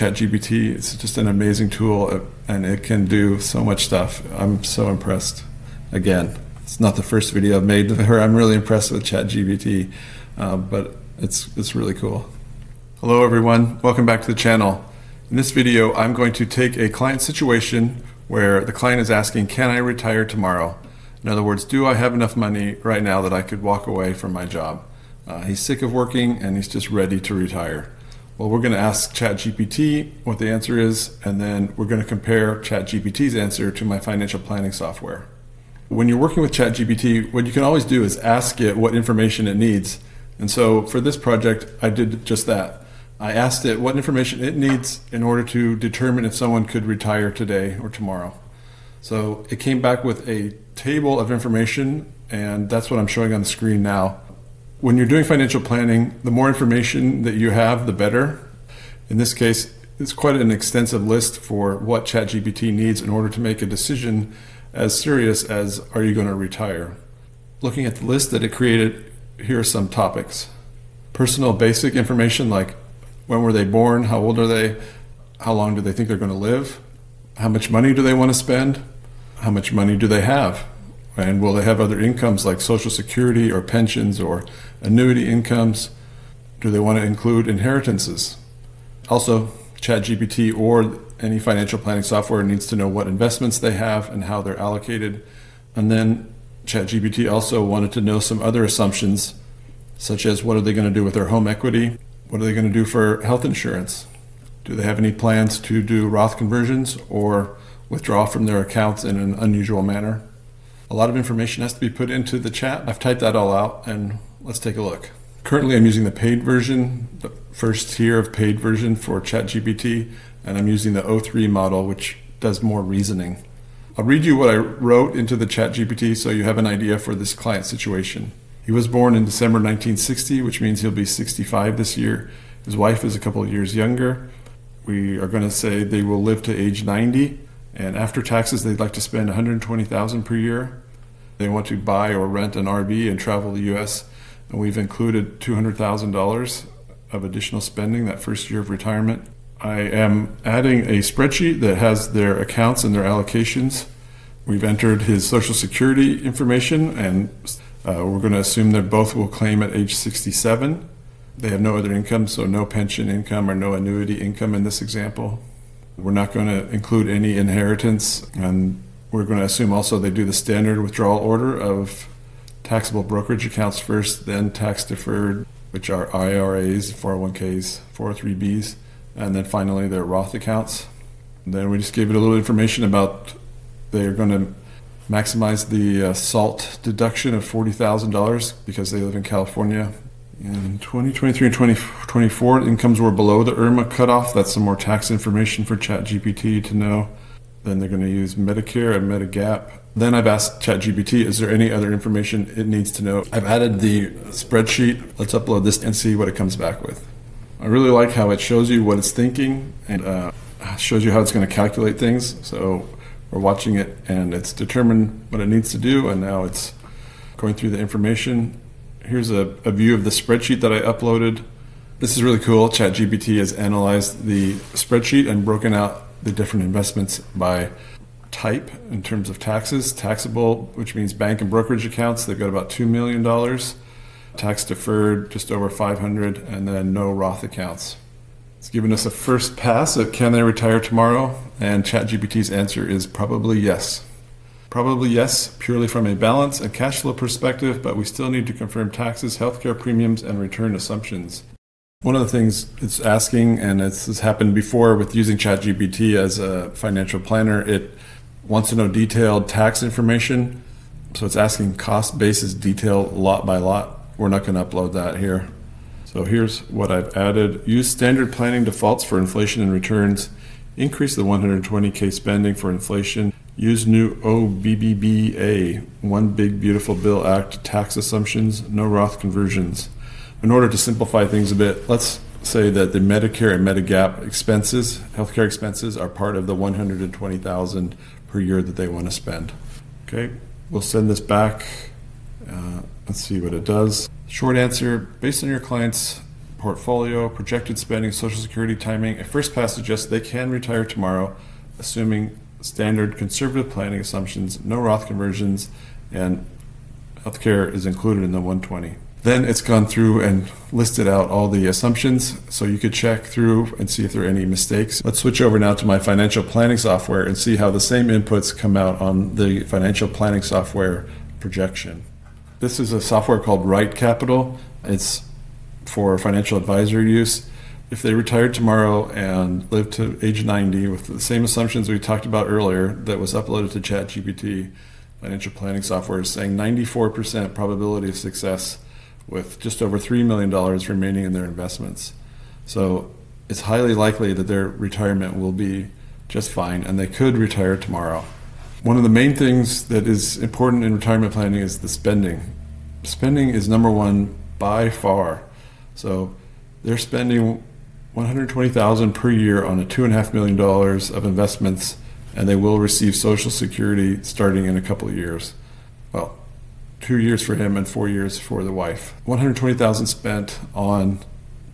ChatGPT. It's just an amazing tool uh, and it can do so much stuff. I'm so impressed. Again, it's not the first video I've made her. I'm really impressed with ChatGPT, uh, but it's, it's really cool. Hello everyone, welcome back to the channel. In this video, I'm going to take a client situation where the client is asking, can I retire tomorrow? In other words, do I have enough money right now that I could walk away from my job? Uh, he's sick of working and he's just ready to retire. Well, we're going to ask ChatGPT what the answer is, and then we're going to compare ChatGPT's answer to my financial planning software. When you're working with ChatGPT, what you can always do is ask it what information it needs. And so for this project, I did just that. I asked it what information it needs in order to determine if someone could retire today or tomorrow. So it came back with a table of information, and that's what I'm showing on the screen now. When you're doing financial planning, the more information that you have, the better. In this case, it's quite an extensive list for what ChatGPT needs in order to make a decision as serious as are you going to retire. Looking at the list that it created, here are some topics. Personal basic information like when were they born, how old are they, how long do they think they're going to live, how much money do they want to spend, how much money do they have, and will they have other incomes like Social Security or pensions or annuity incomes? Do they want to include inheritances? Also, ChatGPT or any financial planning software needs to know what investments they have and how they're allocated. And then ChatGPT also wanted to know some other assumptions, such as what are they going to do with their home equity? What are they going to do for health insurance? Do they have any plans to do Roth conversions or withdraw from their accounts in an unusual manner? A lot of information has to be put into the chat. I've typed that all out and let's take a look. Currently I'm using the paid version, the first tier of paid version for ChatGPT, and I'm using the O3 model, which does more reasoning. I'll read you what I wrote into the ChatGPT so you have an idea for this client situation. He was born in December 1960, which means he'll be 65 this year. His wife is a couple of years younger. We are going to say they will live to age 90. And after taxes, they'd like to spend 120,000 per year. They want to buy or rent an RV and travel the U.S. And we've included $200,000 of additional spending that first year of retirement. I am adding a spreadsheet that has their accounts and their allocations. We've entered his Social Security information, and uh, we're going to assume that both will claim at age 67. They have no other income, so no pension income or no annuity income in this example. We're not going to include any inheritance, and we're going to assume also they do the standard withdrawal order of taxable brokerage accounts first, then tax deferred, which are IRAs, 401ks, 403bs, and then finally their Roth accounts. And then we just gave it a little information about they're going to maximize the uh, SALT deduction of $40,000 because they live in California in 2023 and 2024, incomes were below the IRMAA cutoff. That's some more tax information for ChatGPT to know. Then they're going to use Medicare and Medigap. Then I've asked ChatGPT, is there any other information it needs to know? I've added the spreadsheet. Let's upload this and see what it comes back with. I really like how it shows you what it's thinking and uh, shows you how it's going to calculate things. So we're watching it and it's determined what it needs to do, and now it's going through the information here's a, a view of the spreadsheet that I uploaded. This is really cool. ChatGPT has analyzed the spreadsheet and broken out the different investments by type in terms of taxes. Taxable, which means bank and brokerage accounts, they've got about $2 million. Tax deferred, just over 500 and then no Roth accounts. It's given us a first pass at can they retire tomorrow? And ChatGPT's answer is probably yes. Probably yes, purely from a balance and cash flow perspective, but we still need to confirm taxes, healthcare premiums, and return assumptions. One of the things it's asking, and it's, it's happened before with using ChatGPT as a financial planner, it wants to know detailed tax information. So it's asking cost basis detail lot by lot. We're not going to upload that here. So here's what I've added. Use standard planning defaults for inflation and returns. Increase the 120K spending for inflation Use new OBBBA, One Big Beautiful Bill Act tax assumptions, no Roth conversions. In order to simplify things a bit, let's say that the Medicare and Medigap expenses, healthcare expenses, are part of the 120,000 per year that they want to spend. Okay, we'll send this back. Uh, let's see what it does. Short answer: Based on your client's portfolio, projected spending, Social Security timing. A first pass suggests they can retire tomorrow, assuming standard conservative planning assumptions, no Roth conversions, and healthcare is included in the 120. Then it's gone through and listed out all the assumptions so you could check through and see if there are any mistakes. Let's switch over now to my financial planning software and see how the same inputs come out on the financial planning software projection. This is a software called Right Capital. It's for financial advisor use. If they retired tomorrow and lived to age 90 with the same assumptions we talked about earlier that was uploaded to ChatGPT, financial planning software is saying 94% probability of success with just over $3 million remaining in their investments. So it's highly likely that their retirement will be just fine and they could retire tomorrow. One of the main things that is important in retirement planning is the spending. Spending is number one by far. So they're spending 120,000 per year on a two and a half million dollars of investments, and they will receive Social Security starting in a couple of years. Well, two years for him and four years for the wife. 120,000 spent on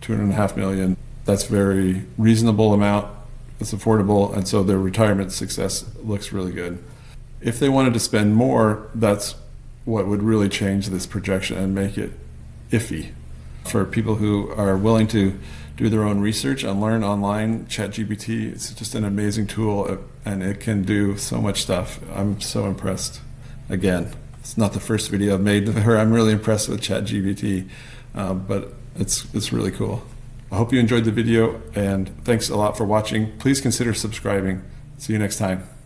two and a half million. That's very reasonable amount. It's affordable, and so their retirement success looks really good. If they wanted to spend more, that's what would really change this projection and make it iffy. For people who are willing to do their own research and learn online, ChatGPT is just an amazing tool and it can do so much stuff. I'm so impressed. Again, it's not the first video I've made of her. I'm really impressed with ChatGPT, uh, but it's it's really cool. I hope you enjoyed the video and thanks a lot for watching. Please consider subscribing. See you next time.